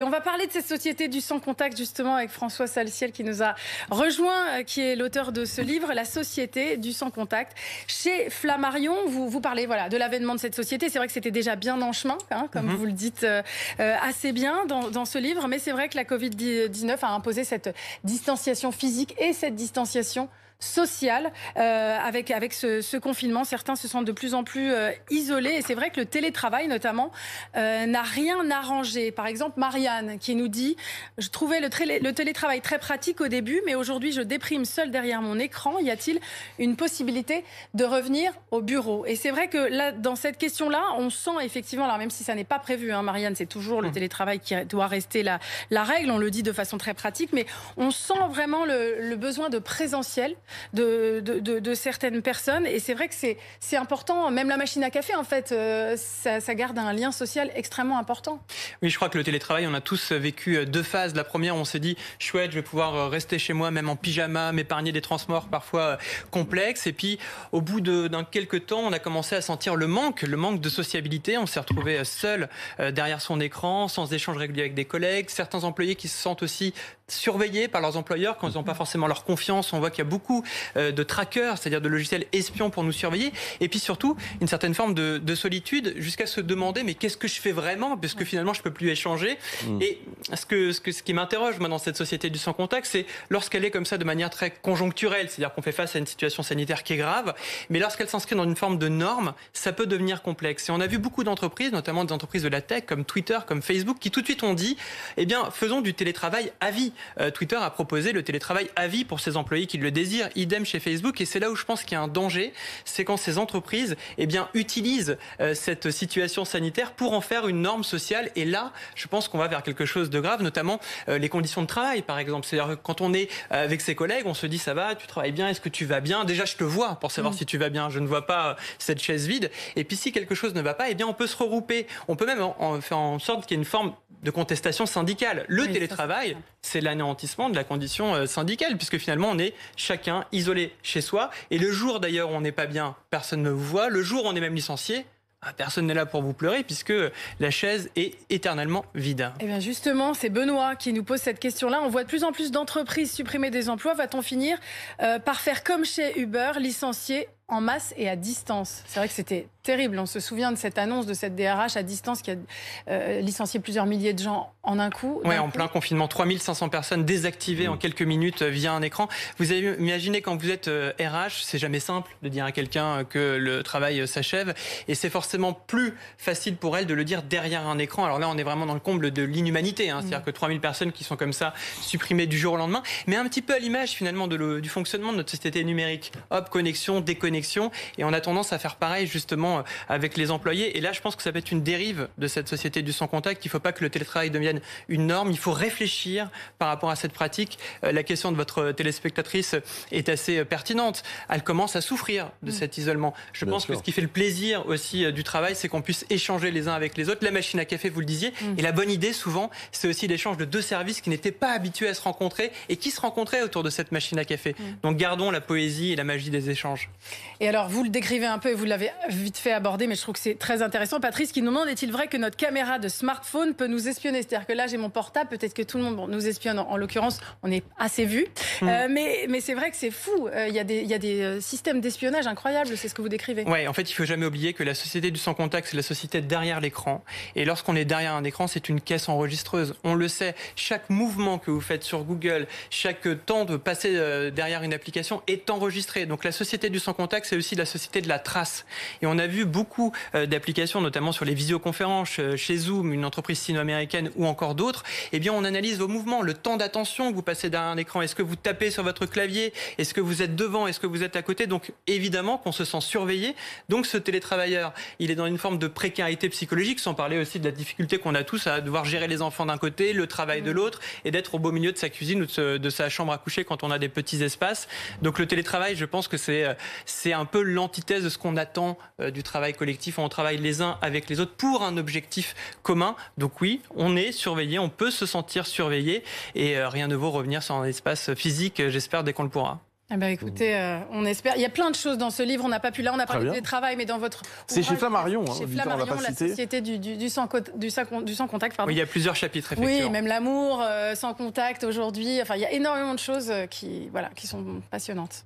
On va parler de cette société du sans contact justement avec François Salciel qui nous a rejoint, euh, qui est l'auteur de ce livre, La société du sans contact. Chez Flammarion, vous, vous parlez voilà, de l'avènement de cette société. C'est vrai que c'était déjà bien en chemin, hein, comme mhm. vous le dites euh, euh, assez bien dans, dans, ce livre, mais c'est vrai que la Covid-19 a imposé cette distanciation physique et cette distanciation sociale euh, avec, avec ce, ce, confinement. Certains se sentent de plus en plus euh, isolés et c'est vrai que le télétravail notamment euh, n'a rien arrangé. Par exemple, Marianne qui nous dit Je trouvais le, le télétravail très pratique au début, mais aujourd'hui je déprime seule derrière mon écran. Y a-t-il une possibilité de revenir au bureau? Et c'est vrai que là, dans cette question-là, on sent effectivement, alors même si ça n'est pas prévu, hein, Marianne, c'est toujours le mmh. télétravail qui doit rester la, la règle, on le dit de façon très pratique, mais on sent vraiment le, le besoin de présentiel de, certaines personnes. Et c'est vrai que c'est important, même la machine à café, en fait, euh, ça, ça, garde un lien social extrêmement important. Oui, je crois que le télétravail, on a tous vécu euh, deux phases. La première, on s'est dit, chouette, je vais pouvoir euh, rester chez moi, même en pyjama, m'épargner des transports parfois complexes. Et puis, au bout d'un quelques temps, on a commencé à sentir le manque, le manque de sociabilité. On s'est retrouvé seul derrière son écran, sans échange régulier avec des collègues. Certains employés qui se sentent aussi surveillés par leurs employeurs quand ils n'ont pas forcément leur confiance. On voit qu'il y a beaucoup euh, de trackers, c'est-à-dire de logiciels espions pour nous surveiller. Et puis surtout, une certaine forme de, de solitude jusqu'à se demander mais qu'est-ce que je fais vraiment? Parce que finalement, je peux plus échanger. Mm. Et ce, que, ce, que, ce qui m'interroge, moi, dans cette société du sans-contact, c'est lorsqu'elle est comme ça de manière très conjoncturelle, c'est-à-dire qu'on fait face à une situation sanitaire qui est grave, mais lorsqu'elle s'inscrit dans une forme de norme, ça peut devenir complexe. Et on a vu beaucoup d'entreprises, notamment des entreprises de la tech comme Twitter, comme Facebook, qui tout de suite ont dit, eh bien, faisons du télétravail à vie. Euh, Twitter a proposé le télétravail à vie pour ses employés qui le désirent, idem chez Facebook. Et c'est là où je pense qu'il y a un danger, c'est quand ces entreprises eh bien, utilisent euh, cette situation sanitaire pour en faire une norme sociale. Et là, je pense qu'on va vers quelque chose de grave, notamment euh, les conditions de travail, par exemple. C'est-à-dire quand on est avec ses collègues, on se dit ça va, tu travailles bien, est-ce que tu vas bien? Déjà, je te vois pour savoir mm. si tu vas bien. Je ne vois pas cette chaise vide. Et puis si quelque chose ne va pas, eh bien, on peut se regrouper. On peut même en, faire en sorte qu'il y ait une forme de contestation syndicale. Le télétravail, c'est l'anéantissement de la condition euh, syndicale, puisque finalement on est chacun isolé chez soi. Et le jour d'ailleurs où on n'est pas bien, personne ne vous voit. Le jour où on est même licencié, ah, personne n'est là pour vous pleurer puisque la chaise est éternellement vide. Eh bien justement, c'est Benoît qui nous pose cette question-là. On voit de plus en plus d'entreprises supprimer des emplois. Va-t-on finir euh, par faire comme chez Uber, licencier en masse et à distance. C'est vrai que c'était terrible. On se souvient de cette annonce de cette DRH à distance qui a euh, licencié plusieurs milliers de gens en un coup. Oui, en plein confinement. 3500 personnes désactivées en mmh. quelques minutes euh, via un écran. Vous avez imaginé quand vous êtes RH, euh, c'est jamais simple de dire à quelqu'un que le travail s'achève. Et c'est forcément plus facile pour elle de le dire derrière un écran. Alors là, on est vraiment dans le comble de l'inhumanité. Hein. C'est-à-dire mmh. que 3000 personnes qui sont comme ça supprimées du jour au lendemain. Mais un petit peu à l'image finalement de du fonctionnement de notre société numérique. Hop, connexion, déconnexion et on a tendance à faire pareil justement euh, avec les employés. Et là, je pense que ça peut être une dérive de cette société du sans contact. Il ne faut pas que le télétravail devienne une norme. Il faut réfléchir par rapport à cette pratique. Euh, la question de votre téléspectatrice est assez euh, pertinente. Elle commence à souffrir de mm. cet isolement. Je pense que ce qui fait le plaisir aussi du travail, c'est qu'on puisse échanger les uns avec les autres. La machine à café, vous le disiez. Mm. Et la bonne idée, souvent, c'est aussi l'échange de deux services qui n'étaient pas habitués à se rencontrer et qui se rencontraient autour de cette machine à café. Mm. Donc gardons la poésie et la magie des échanges. Et alors, vous le décrivez un peu et vous l'avez vite fait aborder, mais je trouve que c'est très intéressant. Patrice qui nous demande est-il vrai que notre caméra de smartphone peut nous espionner? C'est-à-dire que là, j'ai mon portable, peut-être que tout le monde nous espionne. En, l'occurrence, on est assez vu. Hmm. Euh, mais, mais c'est vrai que c'est fou. Euh, il y, a des, y a des euh, systèmes d'espionnage incroyables, c'est ce que vous décrivez. Oui, en fait, il faut jamais oublier que la société du sans contact, c'est la société derrière l'écran. Et lorsqu'on est derrière un écran, c'est une caisse enregistreuse. On le sait, chaque mouvement que vous faites sur Google, chaque temps de passer derrière une application est enregistré. Donc la société du sans contact, c'est aussi la société de la trace. Et on a vu beaucoup euh, d'applications, notamment sur les visioconférences euh, chez Zoom, une entreprise sino-américaine ou encore d'autres. Eh bien, on analyse vos mouvements, le temps d'attention que vous passez derrière un écran. Est-ce que vous tapez sur votre clavier? Est-ce que vous êtes devant? Est-ce que vous êtes à côté? Donc, évidemment qu'on se sent surveillé. Donc, ce télétravailleur, il est dans une forme de précarité psychologique, sans parler aussi de la difficulté qu'on a tous à devoir gérer les enfants d'un côté, le travail de mmh. l'autre, et d'être au beau milieu de sa cuisine ou de, de, sa chambre à coucher quand on a des petits espaces. Donc, le télétravail, je pense que c'est euh, c'est un peu l'entité de ce qu'on attend euh, du travail collectif. On travaille les uns avec les autres pour un objectif commun. Donc oui, on est surveillé, on peut se sentir surveillé et euh, rien ne vaut revenir sur un espace physique, j'espère, dès qu'on le pourra. Eh ben, écoutez, euh, on espère. Il y a plein de choses dans ce livre. On n'a pas pu là, on a parlé du travail, mais dans votre. C'est chez Flammarion, hein, chez Flammarion, la société du, du, du, sans, du, sans, contact. Pardon. Oui, il y a plusieurs chapitres, effectivement. Oui, même l'amour, euh, sans contact aujourd'hui. Enfin, il y a énormément de choses euh, qui, voilà, qui sont passionnantes.